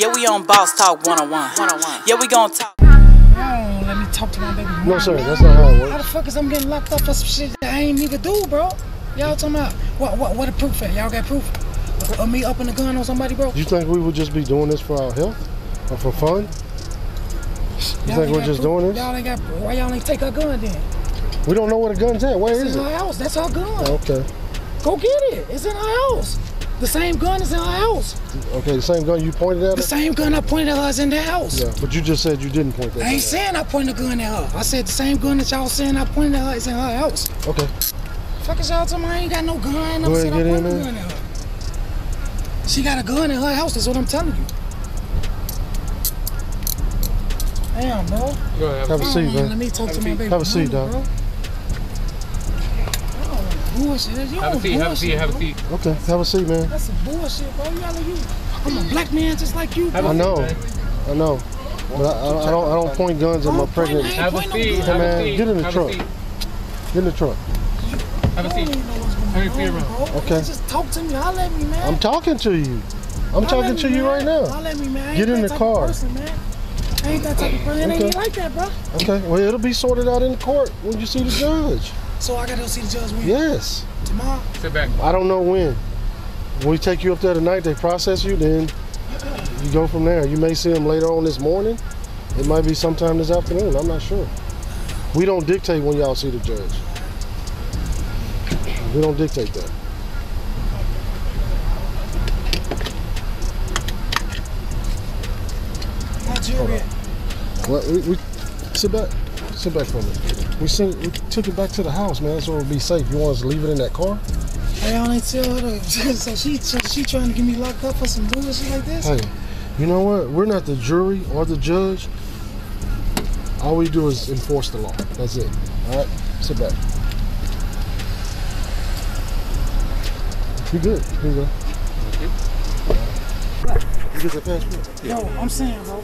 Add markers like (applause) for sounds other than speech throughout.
Yeah, we on Boss Talk 101. 101. Yeah, we gonna talk. Oh, let me talk to my baby. No, sir, that's not how it How the works. fuck is I'm getting locked up for some shit that I ain't even do, bro? Y'all talking about what? What? What the proof at? Y'all got proof of me upping the gun on somebody, bro? You think we would just be doing this for our health or for fun? You Y'all think we're just proof? doing this? Y'all ain't got. Why y'all ain't take our gun then? We don't know where the gun's at. Where It's is in it? our house. That's our gun. Okay. Go get it. It's in our house. The same gun is in our house. Okay, the same gun you pointed at The us? same gun I pointed at her is in the house. Yeah, but you just said you didn't point that I ain't gun saying I pointed a gun at her. I said the same gun that y'all saying I pointed at her is in her house. Okay. Fuck is y'all talking about? I ain't got no gun. I never Go ahead, I get in pointed a there. gun at her. She got a gun in her house. That's what I'm telling you. Damn, bro. Go ahead. Have a seat, man. Let me talk to my baby. Have a seat, mama, dog. Bro. I don't Bullshit. Have a don't seat, have a seat, bullshit, have a bro. seat. Okay, have a seat, man. That's some bullshit, bro. You like you. I'm a black man just like you, Have bro. a I know. I know. But I, I, I don't I don't point guns at my pregnant. I Have a seat, gun. have man, a seat. get in the have truck. Get in the truck. Have a I seat. don't even know what's going Have your feet around. Okay. Just talk to me. Holler at me, man. I'm talking to you. I'm Holler talking at to you man. right now. Holler at me, man. Ain't Get in that the type car. Of person, man. I ain't that type of person. It ain't like that, bro. Okay. Well, it'll be sorted out in court when you see the judge. So I gotta go see the judge when? Yes. Tomorrow? Sit back. I don't know when. When we take you up there tonight, they process you, then you go from there. You may see them later on this morning. It might be sometime this afternoon. I'm not sure. We don't dictate when y'all see the judge. We don't dictate that. Not jury. Well, we, we sit back. Sit back for a minute. We sent, we took it back to the house, man, so it'll be safe. You want us to leave it in that car? Hey, y'all ain't tell her to, (laughs) so she so she trying to get me locked up for some bullshit like this? Hey, you know what? We're not the jury or the judge. All we do is enforce the law. That's it. All right, sit back. You good? Here you go. You get the passport? Yo, I'm saying, bro.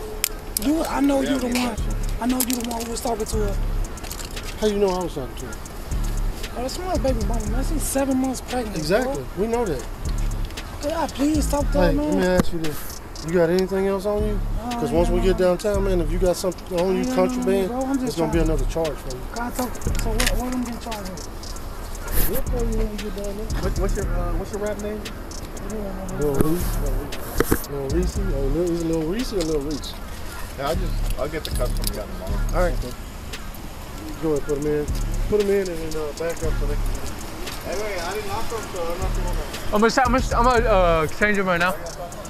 You, I know you're the one. I know you the one who was talking to her. How you know I was talking to her? Oh, that's my baby mama, man. She's seven months pregnant. Exactly. We know that. Bro. I please talk to her, Hey, let me ask you this. You got anything else on you? Because once we get downtown, man, if you got something on you, contraband, bro, it's going to be another charge for you. Can I talk? So what? What am I getting charged with? We'll you when we get down there. What, what's your uh, what's your rap name? Lil Reese. Lil Reese. Oh, Lil, is it Lil Reese or Lil Reese? Yeah, I just I'll get the cut from you tomorrow. All right. Go ahead, put them in. Put them in and then uh, back up so they can. Hey, wait, I didn't lock them, so I'm not the one that. I'm gonna, I'm gonna, I'm gonna uh, change them right now.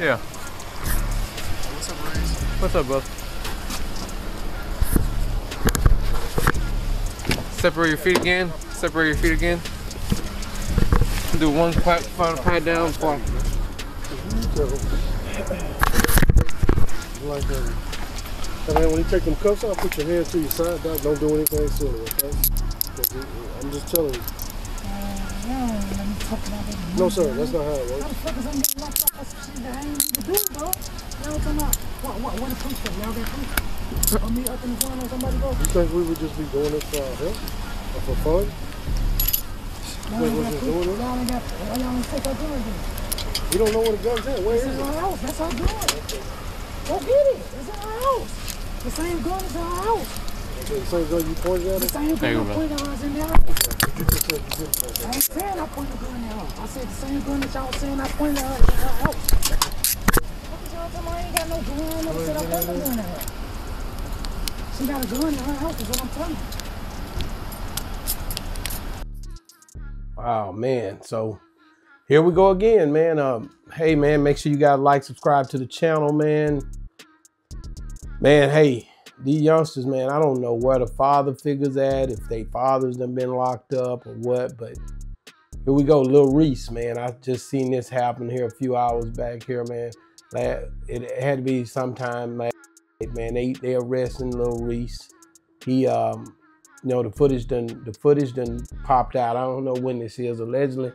Yeah. What's up, Reese? What's up, bro? Separate your feet again. Separate your feet again. Do one pat, final pat down before. Like that. And then when you take them cuffs off, put your hands to your side, Doc. Don't do anything silly, okay? I'm just telling you. No, let me talk to my baby mama. No, sir, that's not how it How works. the fuck is I'm getting locked up for some shit that I ain't even do, bro? Y'all talking what? What? What the proof for? Y'all proof? Of me up in the gun on somebody, bro? You think we would just be doing this for our health or for fun? Y'all ain't got proof. Y'all ain't got. Why y'all ain't take our gun then? We don't know where the gun's at. Where It's is in our house. That's our gun. Go get it. It's in our house. The same gun is in our house. Okay, the same gun you pointed at The same There gun you I pointed at us in there. I You said you didn't point that. ain't saying I pointed the gun at her. I said the same gun that y'all saying I pointed at her is in her house. What is y'all talking about? I ain't got no gun. I never said I pointed the gun at her. She got a gun in her house is what I'm telling you. Wow, man. So here we go again, man. Um, hey, man, make sure you guys like, subscribe to the channel, man. Man, hey, these youngsters, man, I don't know where the father figures at, if they fathers done been locked up or what, but here we go, Lil Reese, man. I just seen this happen here a few hours back here, man. It had to be sometime man. They they arresting Lil Reese. He um you know the footage done the footage done popped out. I don't know when this is allegedly,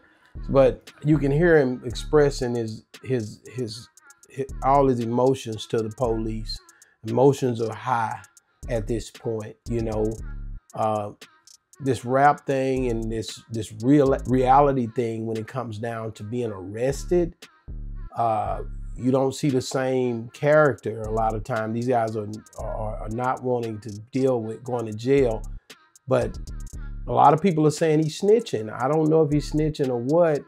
but you can hear him expressing his his his, his all his emotions to the police. Emotions are high at this point, you know. Uh, this rap thing and this this real reality thing when it comes down to being arrested. Uh, you don't see the same character a lot of time. These guys are, are are not wanting to deal with going to jail, but a lot of people are saying he's snitching. I don't know if he's snitching or what.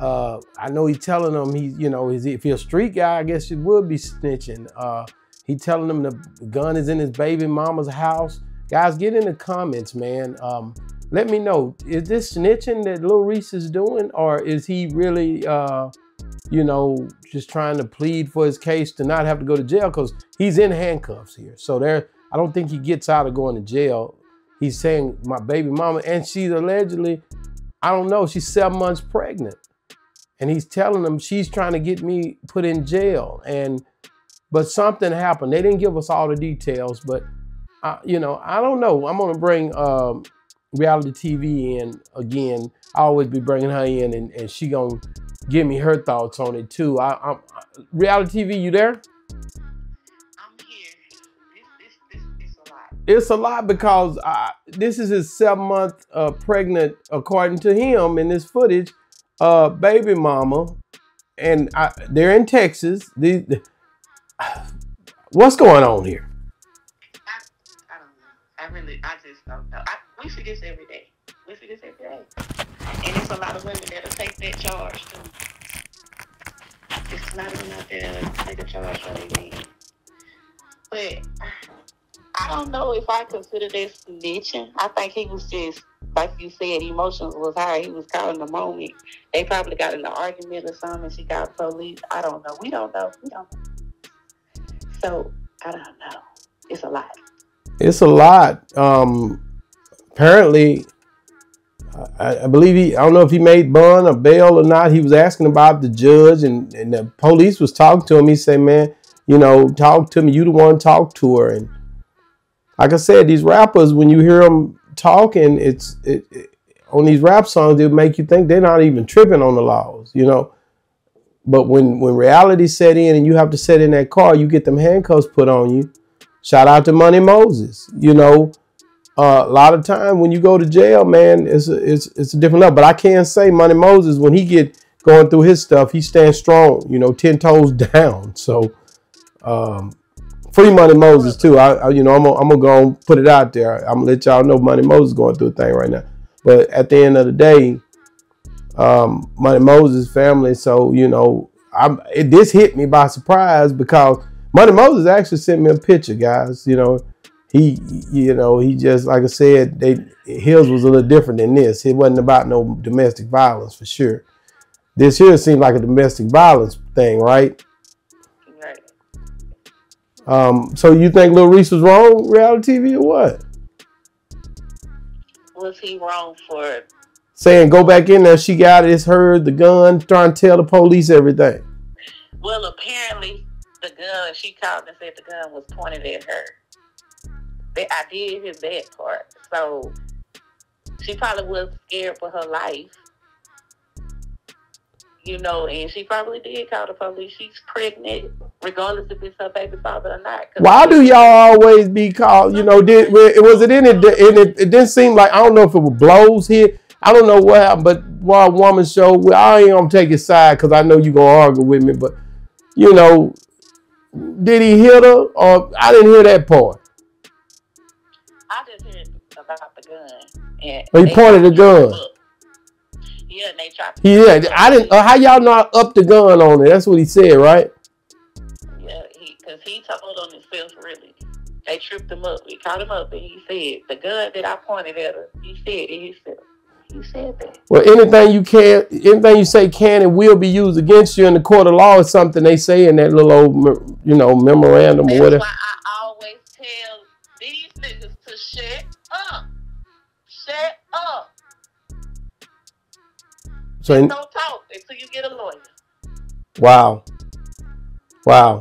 Uh, I know he's telling them he, you know, if he's a street guy, I guess he would be snitching. Uh, he telling them the gun is in his baby mama's house. Guys, get in the comments, man. Um, let me know. Is this snitching that Lil Reese is doing, or is he really, uh, you know, just trying to plead for his case to not have to go to jail? Because he's in handcuffs here. So there, I don't think he gets out of going to jail. He's saying my baby mama, and she's allegedly, I don't know, she's seven months pregnant. And he's telling them she's trying to get me put in jail. And but something happened. They didn't give us all the details, but uh, you know, I don't know. I'm gonna bring um, reality TV in again. I always be bringing her in, and, and she gonna give me her thoughts on it too. I, I'm reality TV. You there? I'm here. This, this, this, it's a lot. It's a lot because I, this is his seven month uh, pregnant, according to him in this footage, uh, baby mama, and I, they're in Texas. The, what's going on here? I, I don't know. I really, I just don't know. I, we see this every day. We see this every day. And it's a lot of women that'll take that charge too. It's not even out there to take a charge for their. But I don't know if I consider that snitching. I think he was just, like you said, emotions was high. He was caught in the moment. They probably got in an argument or something. She got police. I don't know. We don't know. We don't know. So I don't know. It's a lot. It's a lot. Um, apparently, I, I believe he. I don't know if he made bond or bail or not. He was asking about the judge, and, and the police was talking to him. He said, "Man, you know, talk to me. You the one talk to her." And like I said, these rappers, when you hear them talking, it's it, it, on these rap songs, they make you think they're not even tripping on the laws. You know. But when when reality set in and you have to sit in that car, you get them handcuffs put on you. Shout out to Money Moses. You know, uh, a lot of time when you go to jail, man, it's a, it's it's a different level. But I can't say Money Moses when he get going through his stuff, he stands strong. You know, ten toes (laughs) down. So, um, free Money Moses too. I, I you know I'm gonna, I'm gonna go and put it out there. I'm gonna let y'all know Money Moses going through a thing right now. But at the end of the day, um, Money Moses family. So you know, I'm it, this hit me by surprise because Money Moses actually sent me a picture, guys. You know, he you know he just like I said, they his was a little different than this. It wasn't about no domestic violence for sure. This here seemed like a domestic violence thing, right? Right. Um, so you think Lil Reese was wrong, reality TV, or what? Was he wrong for Saying go back in there, she got it, it's her, the gun, trying to tell the police everything. Well, apparently the gun she called and said the gun was pointed at her. But I did hear that part. So she probably was scared for her life. You know, and she probably did call the police. She's pregnant, regardless if it's her baby father or not. Why do y'all always be called? You know, did it was it in? And it, it didn't seem like I don't know if it was blows here. I don't know what happened, but while woman show, I ain't gonna take his side because I know you gonna argue with me. But you know, did he hit her? Or I didn't hear that part. I just heard about the gun. And But he pointed the gun. Yeah, and they tried to Yeah, I didn't. Uh, how y'all not up the gun on it? That's what he said, right? Yeah, he because he told on himself really. They tripped him up. We caught him up and he said, The gun that I pointed at her, he said it himself. He said that. Well, anything you can, anything you say can and will be used against you in the court of law is something they say in that little old, you know, memorandum or That's whatever. why I always tell these niggas to shut up. Shut up. So, in- Don't talk until you get a lawyer. wow, wow.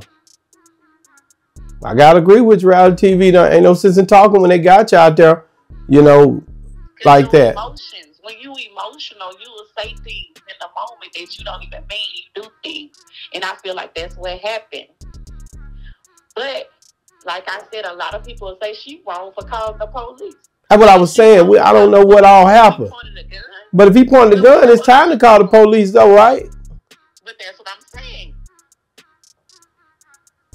I gotta agree with you, reality TV. There ain't no sense in talking when they got you out there, you know, Like that. Emotions. When you emotional, you will say things in the moment that you don't even mean. You do things, and I feel like that's what happened. But like I said, a lot of people say she wrong for calling the police. that's what I was saying. We, I don't know what all happened, She pointed a gun, but if he pointed the gun, it's time to call the police, though, right? but that's what I'm saying.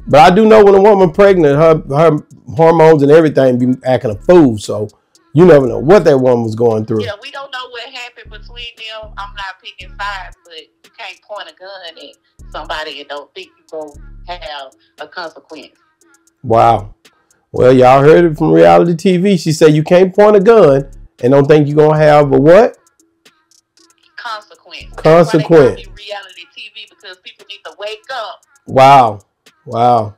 But I do know when a woman pregnant, her her hormones and everything be acting a fool. So you never know what that woman was going through. Yeah, we don't know what happened between them. I'm not picking sides, but you can't point a gun at somebody and don't think you're going to have a consequence. Wow. Well, y'all heard it from reality TV. She said you can't point a gun and don't think you're gonna have a what? Consequence. Consequence. That's why they call it reality TV because people need to wake up. Wow. Wow.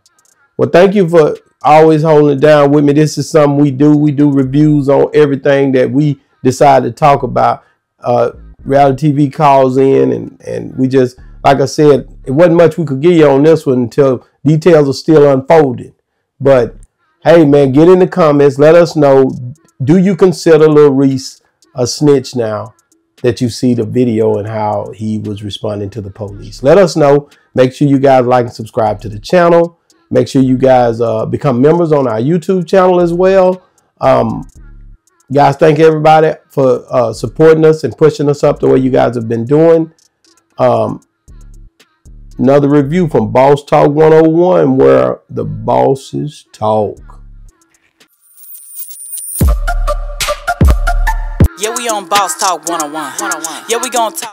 Well, thank you for always holding it down with me. This is something we do. We do reviews on everything that we decide to talk about. Uh, reality TV calls in, and and we just like I said, it wasn't much we could give you on this one until details are still unfolding. But hey, man, get in the comments. Let us know. Do you consider Lil Reese a snitch now that you see the video and how he was responding to the police? Let us know. Make sure you guys like and subscribe to the channel. Make sure you guys uh, become members on our YouTube channel as well. Um, guys, thank everybody for uh, supporting us and pushing us up the way you guys have been doing. Um, another review from Boss Talk 101 where the bosses talk. Yeah, we on Boss Talk 101. 101. Yeah, we gonna talk.